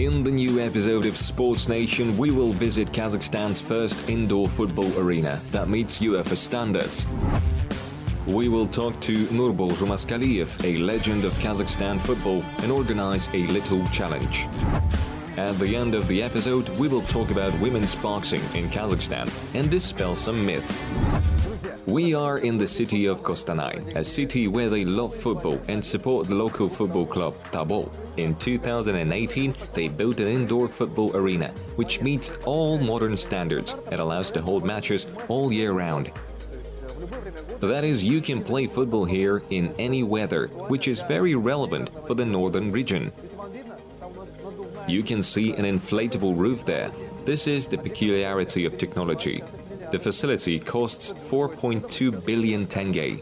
In the new episode of Sports Nation, we will visit Kazakhstan's first indoor football arena that meets UEFA standards. We will talk to Nurbol Zhumaskaliyev, a legend of Kazakhstan football, and organize a little challenge. At the end of the episode, we will talk about women's boxing in Kazakhstan and dispel some myth. We are in the city of Kostanay, a city where they love football and support the local football club Tobol. In 2018, they built an indoor football arena, which meets all modern standards and allows to hold matches all year round. That is, you can play football here in any weather, which is very relevant for the northern region. You can see an inflatable roof there. This is the peculiarity of technology. The facility costs 4.2 billion tenge.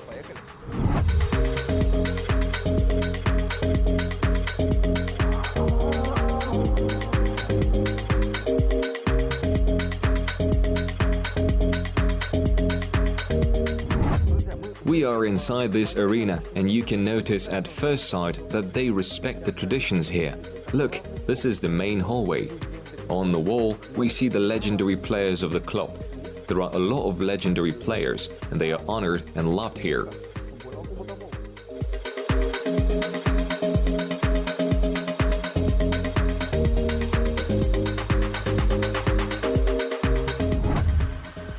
We are inside this arena, and you can notice at first sight that they respect the traditions here. Look, this is the main hallway. On the wall, we see the legendary players of the club. There are a lot of legendary players, and they are honored and loved here.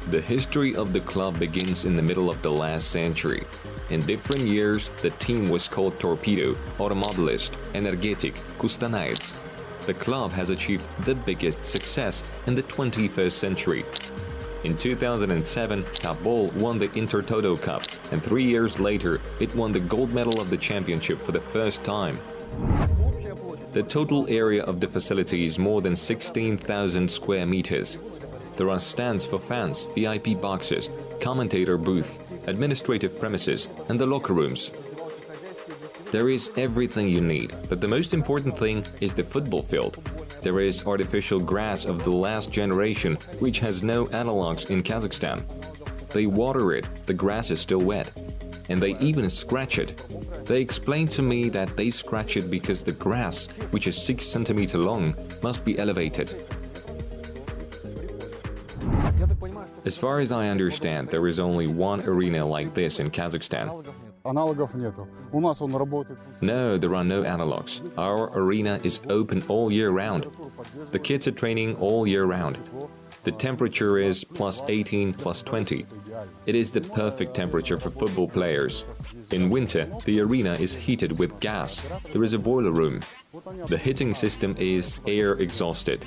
The history of the club begins in the middle of the last century. In different years, the team was called Torpedo, Automobilist, Energetic, Kustanaets. The club has achieved the biggest success in the 21st century. In 2007, Tobol won the Intertoto Cup, and three years later, it won the gold medal of the championship for the first time. The total area of the facility is more than 16,000 square meters. There are stands for fans, VIP boxes, commentator booth, administrative premises, and the locker rooms. There is everything you need, but the most important thing is the football field. There is artificial grass of the last generation, which has no analogs in Kazakhstan. They water it, the grass is still wet. And they even scratch it. They explained to me that they scratch it because the grass, which is 6 centimeter long, must be elevated. As far as I understand, there is only one arena like this in Kazakhstan. No, there are no analogs. Our arena is open all year round. The kids are training all year round. The temperature is plus 18, plus 20. It is the perfect temperature for football players. In winter, the arena is heated with gas. There is a boiler room. The heating system is air exhausted.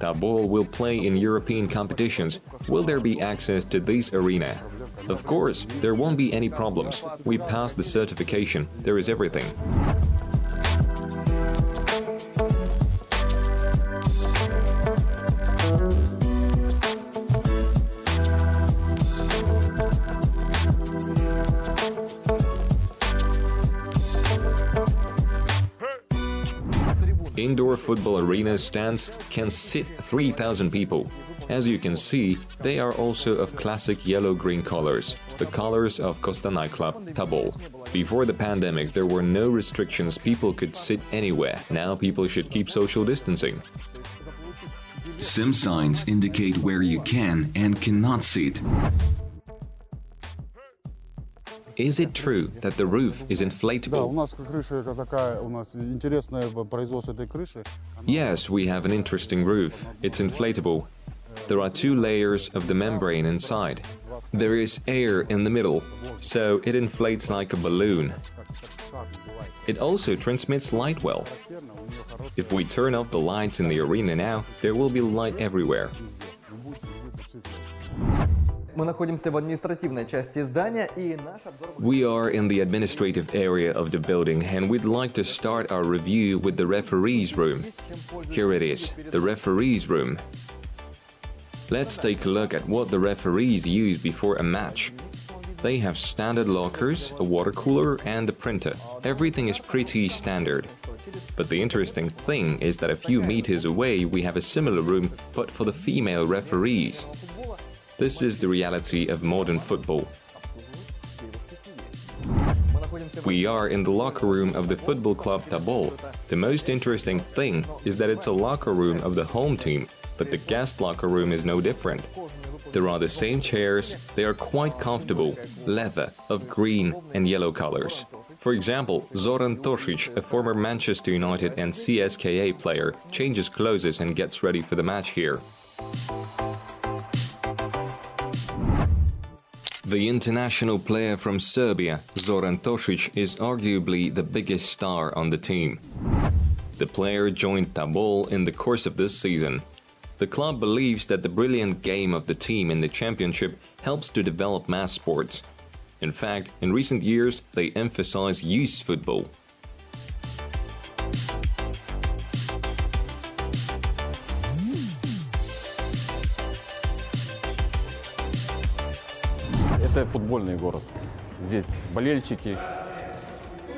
Tobol will play in European competitions. Will there be access to this arena? Of course, there won't be any problems. We passed the certification. There is everything. Football arena stands can sit 3,000 people. As you can see, they are also of classic yellow-green colors, the colors of Kostanay club Tobol. Before the pandemic, there were no restrictions, people could sit anywhere. Now people should keep social distancing. Some signs indicate where you can and cannot sit. Is it true that the roof is inflatable? Yes, we have an interesting roof. It's inflatable. There are two layers of the membrane inside. There is air in the middle, so it inflates like a balloon. It also transmits light well. If we turn off the lights in the arena now, there will be light everywhere. Мы находимся в административной части здания, и наш обзор... We are in the administrative area of the building, and we'd like to start our review with the referees' room. Here it is, the referees' room. Let's take a look at what the referees use before a match. They have standard lockers, a water cooler, and a printer. Everything is pretty standard. But the interesting thing is that a few meters away we have a similar room, but for the female referees. This is the reality of modern football. We are in the locker room of the football club Tobol. The most interesting thing is that it's a locker room of the home team, but the guest locker room is no different. There are the same chairs, they are quite comfortable, leather, of green and yellow colors. For example, Zoran Tosic, a former Manchester United and CSKA player, changes clothes and gets ready for the match here. The international player from Serbia, Zoran Tosic, is arguably the biggest star on the team. The player joined Tobol in the course of this season. The club believes that the brilliant game of the team in the championship helps to develop mass sports. In fact, in recent years, they emphasize youth football. это футбольный город. Здесь болельщики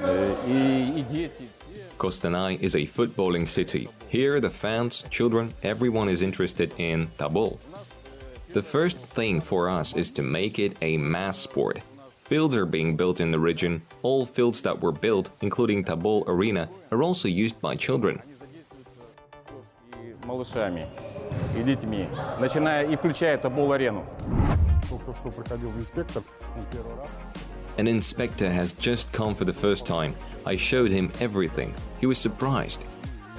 э, и, и дети. Is a footballing city. Here the fans, children, everyone is interested in Tobol. The first thing for us is to make it a mass sport. Fields are being built in the region. All fields that were built, including Tobol Arena, are also used by children. малышами и детьми, начиная и включая Тобол-арену. An inspector has just come for the first time. I showed him everything. He was surprised.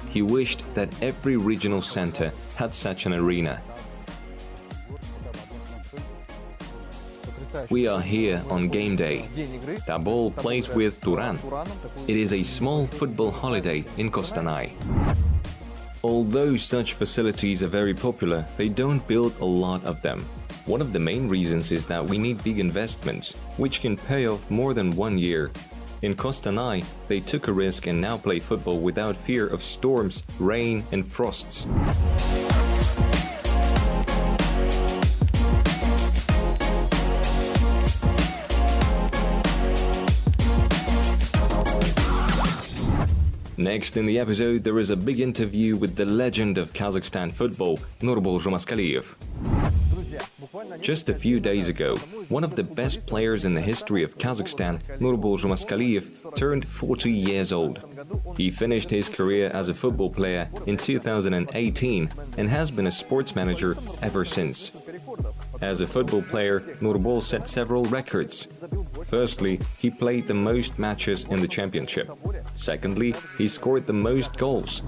He wished that every regional center had such an arena. We are here on game day. Tobol plays with Turan. It is a small football holiday in Kostanay. Although such facilities are very popular, they don't build a lot of them. One of the main reasons is that we need big investments, which can pay off more than one year. In Kostanay, they took a risk and now play football without fear of storms, rain, and frosts. Next in the episode, there is a big interview with the legend of Kazakhstan football, Nurbol Zhumaskaliyev. Just a few days ago, one of the best players in the history of Kazakhstan, Nurbol Zhumaskaliyev, turned 40 years old. He finished his career as a football player in 2018 and has been a sports manager ever since. As a football player, Nurbol set several records. Firstly, he played the most matches in the championship. Secondly, he scored the most goals.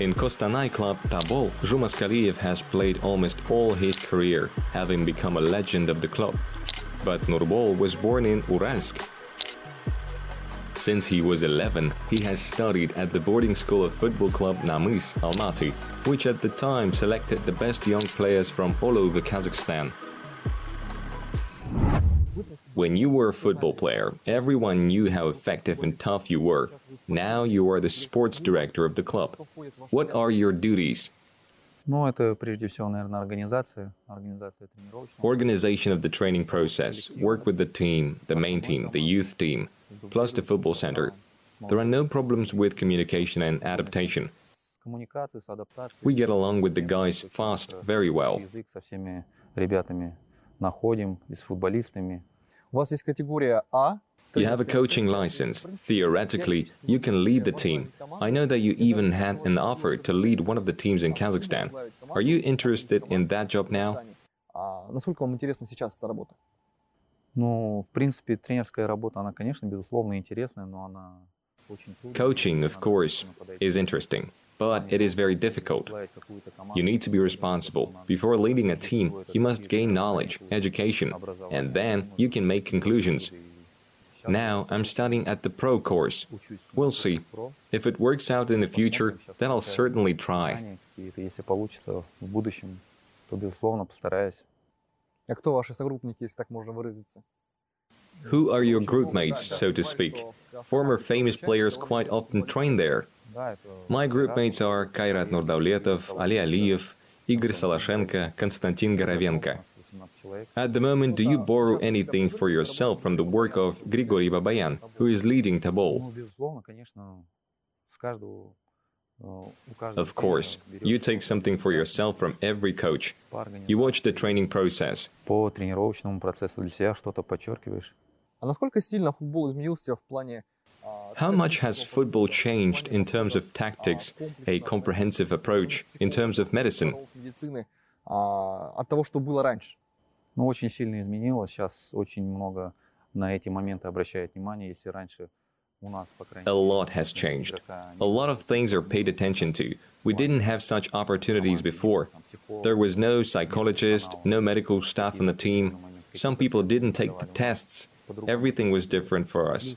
In Kostanay club Tobol, Zhumaskaliyev has played almost all his career, having become a legend of the club. But Nurbol was born in Uralsk. Since he was 11, he has studied at the boarding school of football club Namys Almaty, which at the time selected the best young players from all over Kazakhstan. When you were a football player, everyone knew how effective and tough you were. Now you are the sports director of the club. What are your duties? Organization of the training process, work with the team, the main team, the youth team, plus the football center. There are no problems with communication and adaptation. С коммуникацией, с адаптацией. We get along with the guys fast, very well. Язык со всеми ребятами находим, и с футболистами. У вас есть категория А. You have a coaching license. Theoretically, you can lead the team. I know that you even had an offer to lead one of the teams in Kazakhstan. Are you interested in that job now? А насколько вам интересна сейчас эта работа? Ну, в принципе, тренерская работа, она, конечно, безусловно, интересная, но она очень трудная. Coaching, of course, is interesting, but it is very difficult. Возглавить какую-то команду. You need to be responsible. Before leading a team, you must gain knowledge, education, and then you can make conclusions. Now I'm studying at the pro course. We'll see. If it works out in the future, then I'll certainly try. Who are your group mates, so to speak? Former famous players quite often train there. My group mates are Kairat Nurdavletov, Ali Aliyev, Igor Soloshenko, Konstantin Gorovenko. At the moment, do you borrow anything for yourself from the work of Grigory Babayan, who is leading Tobol? Of course, you take something for yourself from every coach. You watch the training process. How much has football changed in terms of tactics, a comprehensive approach, in terms of medicine? Ну, очень сильно изменилось. Сейчас очень много на эти моменты обращает внимание. Если раньше у нас, по крайней A мере, lot has у changed. игрока A lot of things are paid attention to. We didn't have such opportunities before. There was no psychologist, no medical staff on the team. Some people didn't take the tests. Everything was different for us.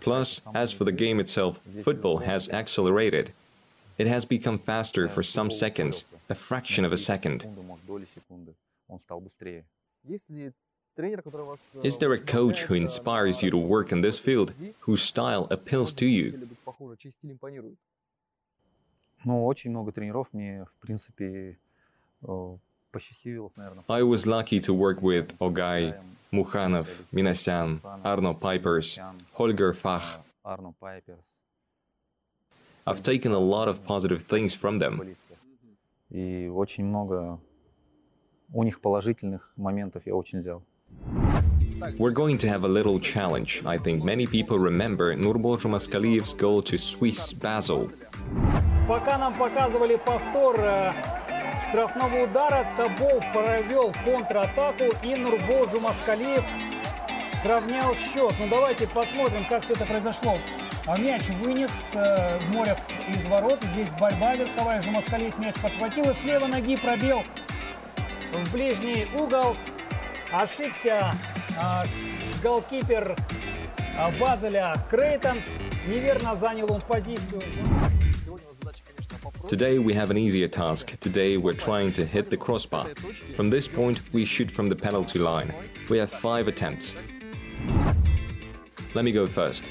Plus, as for the game itself, football has accelerated. It has become faster for some seconds, a fraction of a second. Is there a coach who inspires you to work in this field, whose style appeals to you? I was lucky to work with Ogai, Mukhanov, Minasyan, Arno Pijpers, Holger Fach. I've taken a lot of positive things from them. У них положительных моментов я очень взял. We're going to have a little challenge. I think many people remember Nurboljo Maskaliev's goal to Swiss Basel. Пока нам показывали повтор э, штрафного удара, Табол провел контратаку и Нурбол Жумаскалиев сравнял счет. Ну давайте посмотрим, как все это произошло. А мяч вынес э, Морев из ворот. Здесь борьба верховая. Жумаскалиев мяч подхватил и с левой ноги пробил в ближний угол. Ошибся а, голкипер а, Базеля Крейтон. Неверно занял он позицию. Сегодня у нас задача, конечно, попроще. Today we have an easier task. Today we're trying to hit the crossbar. From this point, we shoot from the penalty line. We have five attempts. Let me go first.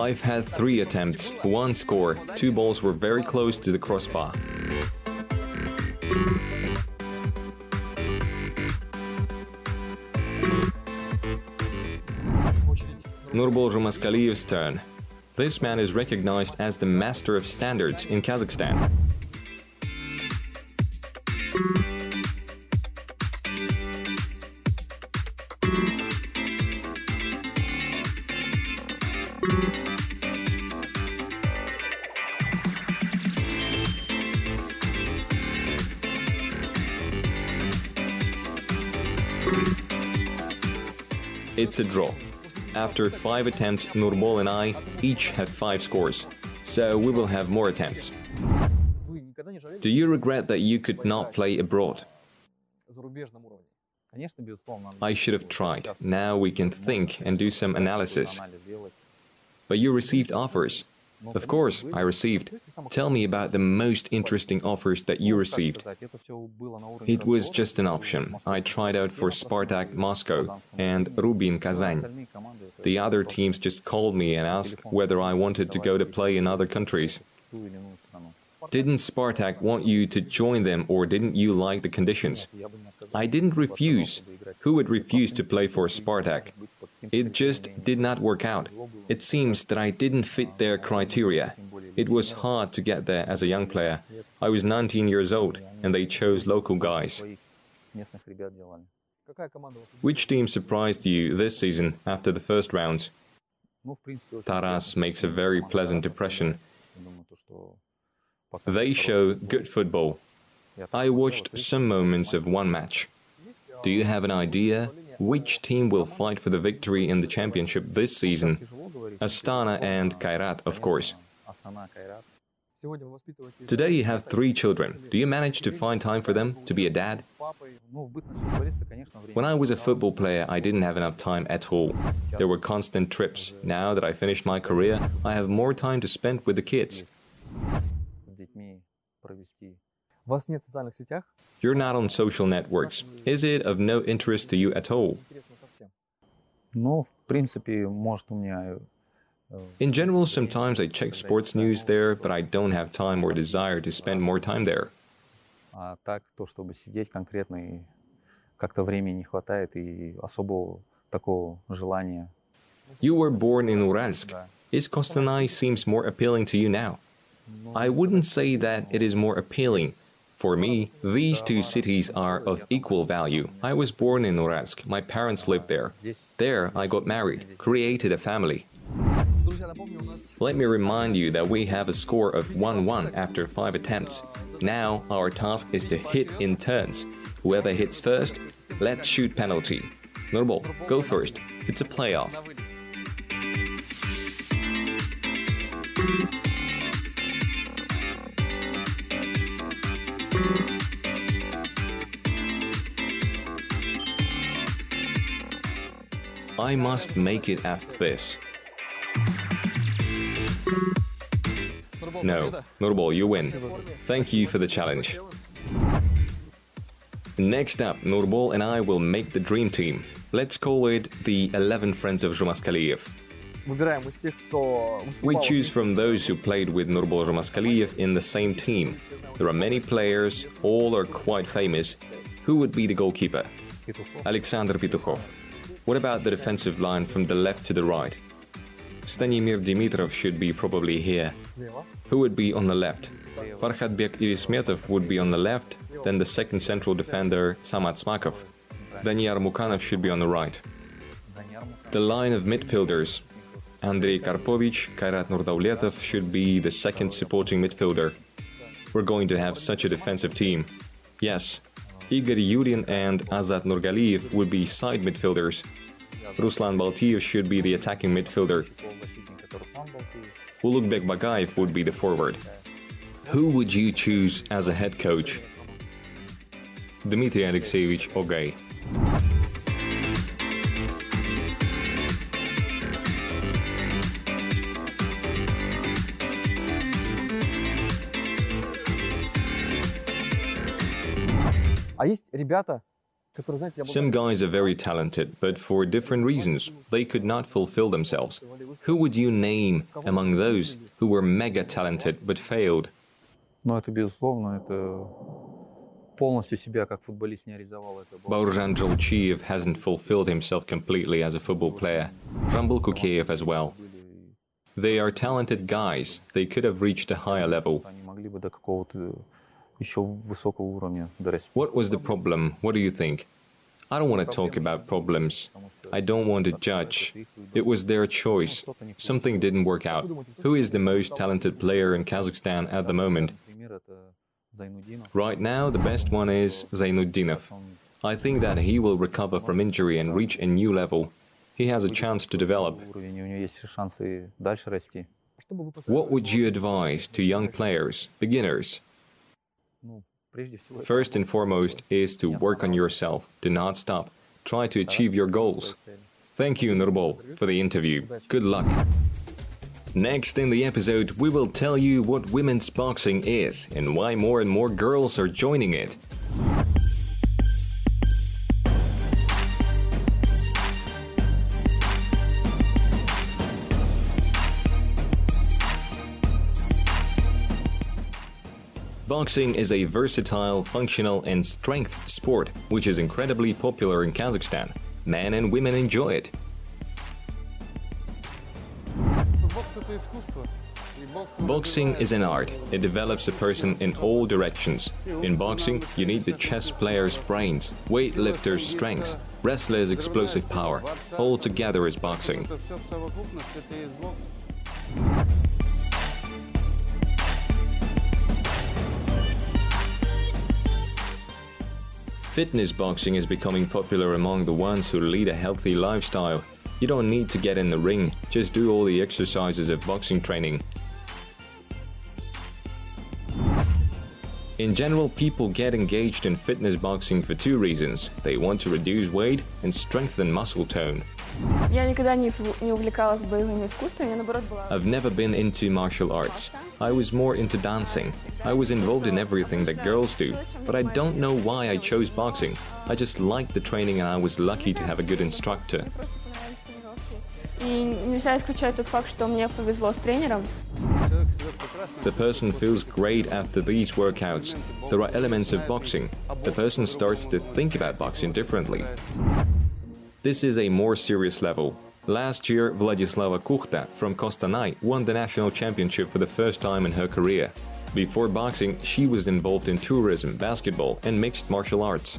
I've had three attempts, one score, two balls were very close to the crossbar. Nurbol Zhumaskaliyev's turn. This man is recognized as the master of standards in Kazakhstan. It's a draw. After five attempts, Nurbol and I each have five scores, so we will have more attempts. Do you regret that you could not play abroad? I should have tried. Now we can think and do some analysis. But you received offers. Of course, I received. Tell me about the most interesting offers that you received. It was just an option. I tried out for Spartak Moscow and Rubin Kazan. The other teams just called me and asked whether I wanted to go to play in other countries. Didn't Spartak want you to join them or didn't you like the conditions? I didn't refuse. Who would refuse to play for Spartak? It just did not work out. It seems that I didn't fit their criteria. It was hard to get there as a young player. I was 19 years old and they chose local guys. Which team surprised you this season after the first rounds? Taraz makes a very pleasant impression. They show good football. I watched some moments of one match. Do you have an idea which team will fight for the victory in the championship this season? Astana and Kairat, of course. Today you have three children. Do you manage to find time for them, to be a dad? When I was a football player, I didn't have enough time at all. There were constant trips. Now that I finished my career, I have more time to spend with the kids. You're not on social networks. Is it of no interest to you at all? In general, sometimes I check sports news there, but I don't have time or desire to spend more time there. You were born in Uralsk. Is Kostanay seems more appealing to you now? I wouldn't say that it is more appealing. For me, these two cities are of equal value. I was born in Uralsk, my parents lived there. There, I got married, created a family. Let me remind you that we have a score of 1 1 after 5 attempts. Now, our task is to hit in turns. Whoever hits first, let's shoot penalty. Nurbol, go first. It's a playoff. I must make it after this. No, Nurbol, you win. Thank you for the challenge. Next up, Nurbol and I will make the dream team. Let's call it the 11 Friends of Zhumaskaliyev. We choose from those who played with Nurbol Zhumaskaliyev in the same team. There are many players, all are quite famous. Who would be the goalkeeper? Alexander Petukhov. What about the defensive line from the left to the right? Stanimir Dimitrov should be probably here. Who would be on the left? Farhadbek Irismetov would be on the left, then the second central defender Samat Smakov. Danyar Mukanov should be on the right. The line of midfielders Andrei Karpovich, Kairat Nurdavletov should be the second supporting midfielder. We're going to have such a defensive team. Yes, Igor Yudin and Azat Nurgaliev would be side midfielders. Ruslan Baltiev should be the attacking midfielder. Ulugbek Bakayev would be the forward. Who would you choose as a head coach? Dmitry Alexeyevich Ogay. Some guys are very talented, but for different reasons, they could not fulfill themselves. Who would you name among those who were mega talented but failed? Baurzhan Dzholchiev hasn't fulfilled himself completely as a football player, Zhambyl Kukeyev as well. They are talented guys, they could have reached a higher level еще высокого уровня. What was the problem? What do you think? I don't want to talk about problems. I don't want to judge. It was their choice. Something didn't work out. Who is the most talented player in Kazakhstan at the moment? Right now, the best one is Zainutdinov. I think that he will recover from injury and reach a new level. He has a chance to develop. What would you advise to young players, beginners, First and foremost is to work on yourself. Do not stop. Try to achieve your goals. Thank you, Nurbol, for the interview. Good luck. Next in the episode, we will tell you what women's boxing is and why more and more girls are joining it. Boxing is a versatile, functional and strength sport which is incredibly popular in Kazakhstan. Men and women enjoy it. Boxing is an art. It develops a person in all directions. In boxing, you need the chess player's brains, weightlifter's strength, wrestler's explosive power. All together is boxing. Fitness boxing is becoming popular among the ones who lead a healthy lifestyle. You don't need to get in the ring, just do all the exercises of boxing training. In general, people get engaged in fitness boxing for two reasons. They want to reduce weight and strengthen muscle tone. Я никогда не, св- не увлекалась боевыми искусствами, я наоборот была... I've never been into martial arts. I was more into dancing. I was involved in everything that girls do, but I don't know why I chose boxing. I just liked the training and I was lucky to have a good instructor. Просто понравились тренировки. И нельзя исключать тот факт, что мне повезло с тренером. Человек себя прекрасно The person feels great after these workouts. There are elements of boxing. The person starts to think about boxing differently. This is a more serious level. Last year, Vladislava Kuchta from Kostanay won the national championship for the first time in her career. Before boxing, she was involved in tourism, basketball, and mixed martial arts.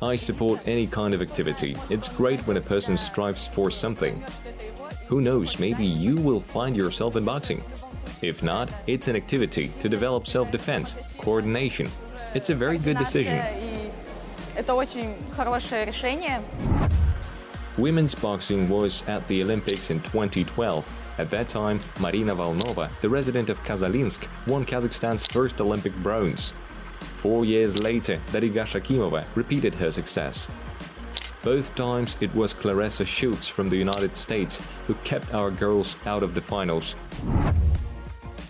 I support any kind of activity. It's great when a person strives for something. Who knows, maybe you will find yourself in boxing. If not, it's an activity to develop self-defense, coordination. It's a very good decision. Women's boxing was at the Olympics in 2012. At that time, Marina Volnova, the resident of Kazalinsk, won Kazakhstan's first Olympic bronze. Four years later, Dariga Shakimova repeated her success. Both times it was Claressa Shields from the United States who kept our girls out of the finals.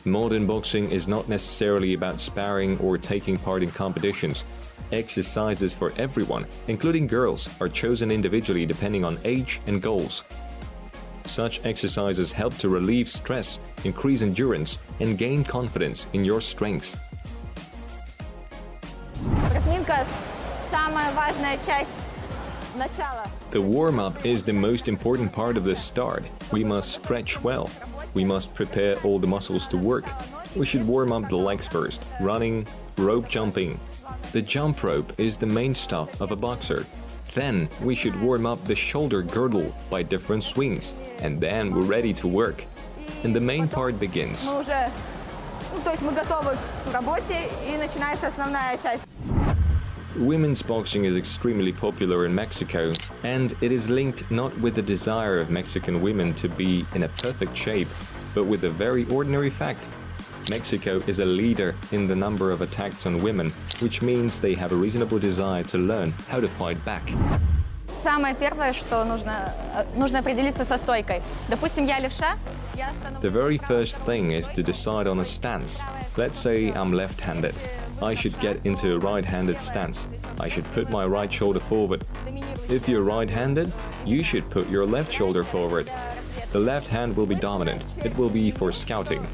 Modern boxing is not necessarily about sparring or taking part in competitions. Exercises for everyone, including girls, are chosen individually depending on age and goals. Such exercises help to relieve stress, increase endurance, and gain confidence in your strengths. Упражненка – самая важная часть The warm up is the most important part of the start. We must stretch well. We must prepare all the muscles to work. We should warm up the legs first, running, rope jumping. The jump rope is the main stuff of a boxer. Then we should warm up the shoulder girdle by different swings, and then we're ready to work. And the main part begins. Мы уже, ну, то есть мы готовы к работе и начинается основная часть. Women's boxing is extremely popular in Mexico, and it is linked not with the desire of Mexican women to be in a perfect shape, but with a very ordinary fact. Mexico is a leader in the number of attacks on women, which means they have a reasonable desire to learn how to fight back. The very first thing is to decide on a stance. Let's say I'm left-handed. I should get into a right-handed stance. I should put my right shoulder forward. If you're right-handed, you should put your left shoulder forward. The left hand will be dominant. It will be for scouting.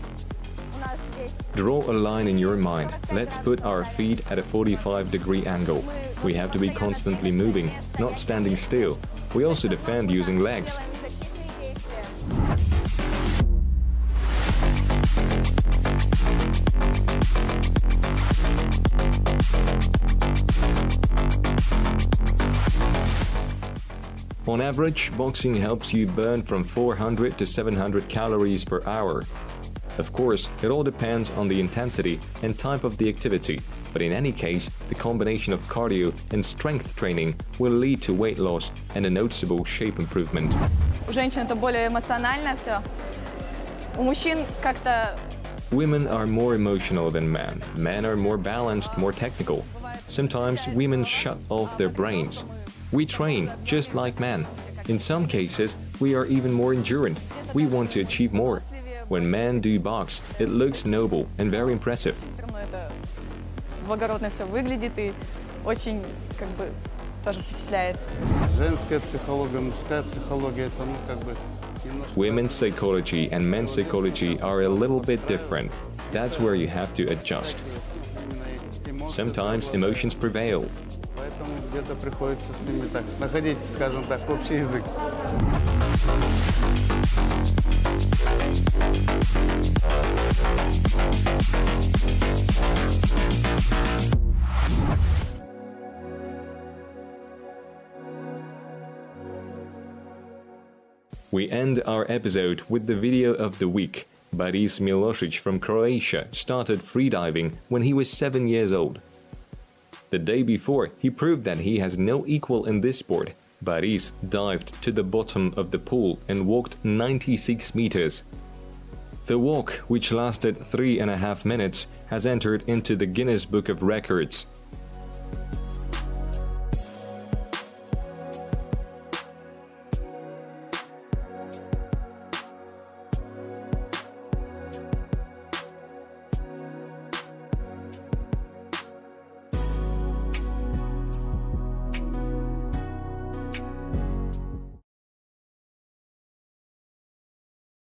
Draw a line in your mind. Let's put our feet at a 45 degree angle. We have to be constantly moving, not standing still. We also defend using legs. On average, boxing helps you burn from 400 to 700 calories per hour. Of course, it all depends on the intensity and type of the activity, but in any case, the combination of cardio and strength training will lead to weight loss and a noticeable shape improvement. У женщин это более эмоционально все. У мужчин как-то Women are more emotional than men. Men are more balanced, more technical. Sometimes women shut off their brains. We train just like men. In some cases, we are even more endurant. We want to achieve more. When men do box, it looks noble and very impressive. все равно это благородно все выглядит и очень как бы тоже впечатляет. Женская психология, мужская психология, это ну как бы немножко... Women's psychology and men's psychology are a little bit different. That's where you have to adjust. именно эмоции, Sometimes emotions prevail. Поэтому где-то приходится с ними так находить, скажем так, общий язык. We end our episode with the video of the week. Boris Milošić from Croatia started freediving when he was 7 years old. the day before, he proved that he has no equal in this sport. Boris dived to the bottom of the pool and walked 96 meters. The walk, which lasted three and a half minutes, has entered into the Guinness Book of Records.